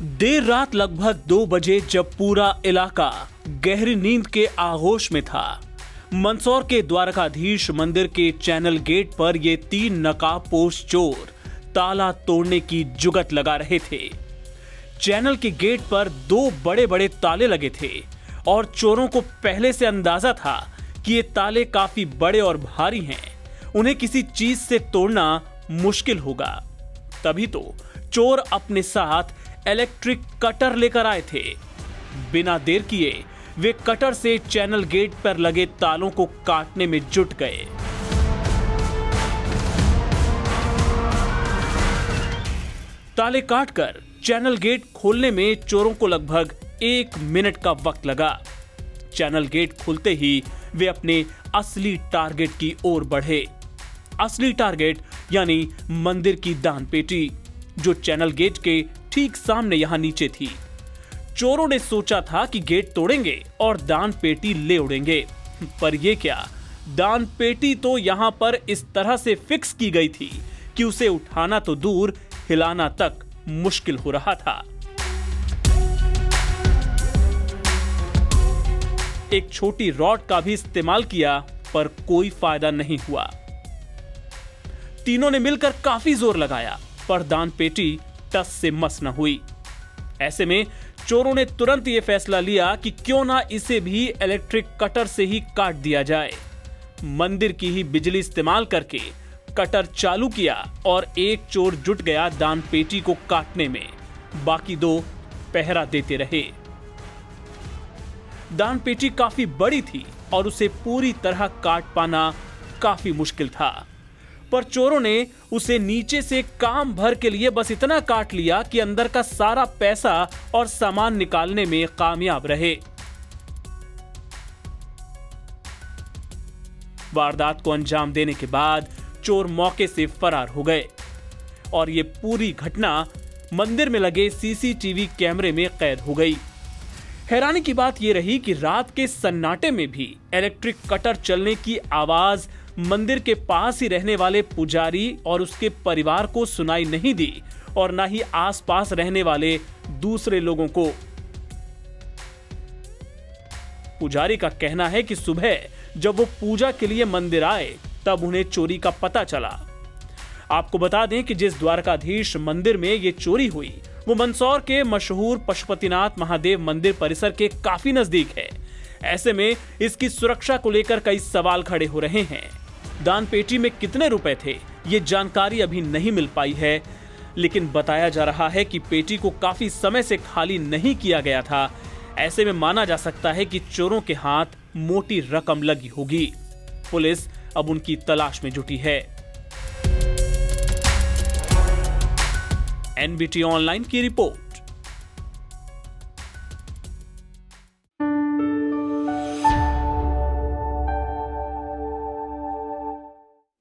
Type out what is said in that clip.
देर रात लगभग दो बजे जब पूरा इलाका गहरी नींद के आगोश में था, मंदसौर के द्वारकाधीश मंदिर के चैनल गेट पर ये तीन नकाबपोश चोर ताला तोड़ने की जुगत लगा रहे थे। चैनल के गेट पर दो बड़े बड़े ताले लगे थे और चोरों को पहले से अंदाज़ा था कि ये ताले काफ़ी बड़े और भारी हैं। उन्हें किसी चीज़ से तोड़ना मुश्किल होगा। तभी तो चोर अपने साथ इलेक्ट्रिक कटर लेकर आए थे। बिना देर किए, वे कटर से चैनल गेट पर लगे तालों को काटने में जुट गए। ताले काटकर चैनल गेट खोलने में चोरों को लगभग एक मिनट का वक्त लगा। चैनल गेट खुलते ही वे अपने असली टारगेट की ओर बढ़े। असली टारगेट यानी मंदिर की दान पेटी जो चैनल गेट के ठीक सामने यहाँ नीचे थी। चोरों ने सोचा था कि गेट तोड़ेंगे और दान पेटी ले उड़ेंगे। पर यह क्या? दान पेटी तो यहाँ पर इस तरह से फिक्स की गई थी कि उसे उठाना तो दूर, हिलाना तक मुश्किल हो रहा था। एक छोटी रॉड का भी इस्तेमाल किया, पर कोई फ़ायदा नहीं हुआ। तीनों ने मिलकर काफ़ी ज़ोर लगाया, पर दान पेटी टस से मस न हुई। ऐसे में चोरों ने तुरंत यह फैसला लिया कि क्यों ना इसे भी इलेक्ट्रिक कटर से ही काट दिया जाए। मंदिर की ही बिजली इस्तेमाल करके कटर चालू किया और एक चोर जुट गया दान पेटी को काटने में। बाकी दो पहरा देते रहे। दान पेटी काफ़ी बड़ी थी और उसे पूरी तरह काट पाना काफ़ी मुश्किल था। पर चोरों ने उसे नीचे से काम भर के लिए बस इतना काट लिया कि अंदर का सारा पैसा और सामान निकालने में कामयाब रहे। वारदात को अंजाम देने के बाद चोर मौके से फरार हो गए और ये पूरी घटना मंदिर में लगे सीसीटीवी कैमरे में कैद हो गई। हैरानी की बात यह रही कि रात के सन्नाटे में भी इलेक्ट्रिक कटर चलने की आवाज़ मंदिर के पास ही रहने वाले पुजारी और उसके परिवार को सुनाई नहीं दी और न ही आसपास रहने वाले दूसरे लोगों को। पुजारी का कहना है कि सुबह जब वो पूजा के लिए मंदिर आए, तब उन्हें चोरी का पता चला। आपको बता दें कि जिस द्वारकाधीश मंदिर में ये चोरी हुई वो मंदसौर के मशहूर पशुपतिनाथ महादेव मंदिर परिसर के काफ़ी नज़दीक है। ऐसे में इसकी सुरक्षा को लेकर कई सवाल खड़े हो रहे हैं। दान पेटी में कितने रुपए थे? ये जानकारी अभी नहीं मिल पाई है। लेकिन बताया जा रहा है कि पेटी को काफ़ी समय से खाली नहीं किया गया था। ऐसे में माना जा सकता है कि चोरों के हाथ मोटी रकम लगी होगी। पुलिस अब उनकी तलाश में जुटी है। एनबीटी ऑनलाइन की रिपोर्ट।